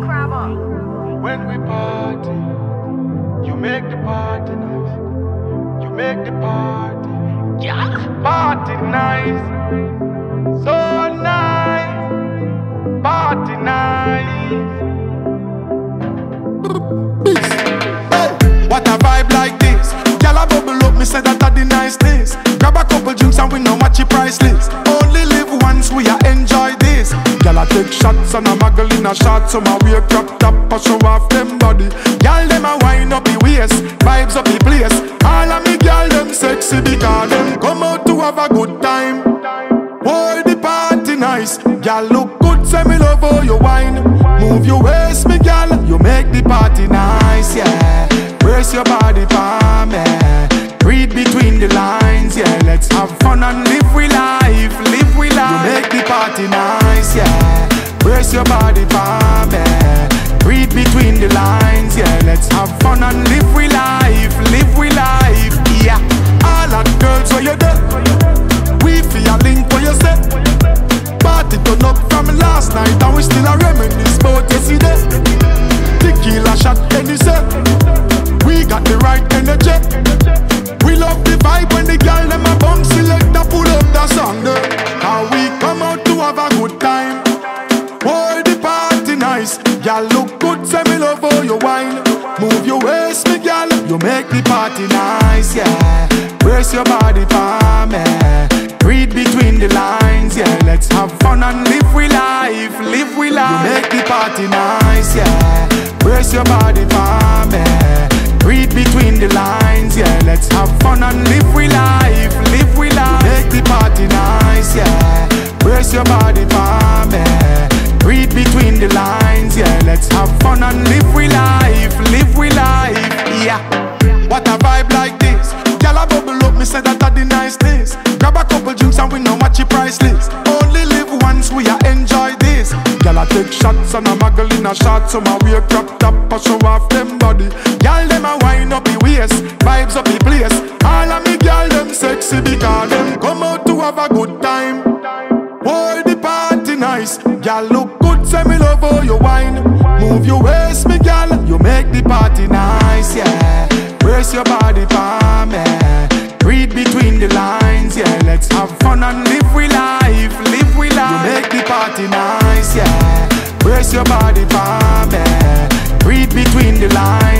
When we party, you make the party nice. You make the party, yeah, party nice. So nice, party nice. Hey, what a vibe like this. Gyal a bubble up, me say that a the niceness. Grab a couple drinks and we know what your price list. Only live once, we are enjoy a take shots and a muggle in a shot, so my wear crop top a show off them body. Gyal them a wind up the waist, vibes up the place. All of me gyal them sexy because them come out to have a good time. Boy, the party nice. Gyal look good, say me love how you wine. Move your waist, me gyal, you make the party nice, yeah. Brace your body for me. Read between the lines, yeah. Let's have fun and live your body for me. Read between the lines, yeah. Let's have fun and live we life, live we life, yeah. All that girls where you there? We feel a link where you say. Party turn up from last night and we still a reminisce about yesterday. Tequila shot any say. We got the right energy. We love the vibe when the girl them a bum select a pull up the song. How we come out to have a good time. Move your waist, me girl. You make the party nice, yeah. Brace your body for me. Read between the lines, yeah. Let's have fun and live we life, live we life. You make the party nice, yeah. Brace your body for me. Read between the lines, yeah. Let's have fun and live we life, your. Only live once, we a enjoy this. Gyal a take shots and a muggle in a shot, so my wear crop top a show off them body. Gyal them a wind up the waist, vibes up the place. All of me gyal them sexy because them come out to have a good time. Boy, the party nice. Gyal look good, say me love how you wine. Move your waist, me gyal, you make the party nice, yeah. Brace your body for me. Read between the lines, yeah. Let's have fun and live we life, live we life. You make the party nice, yeah. Brace your body for me. Read between the lines,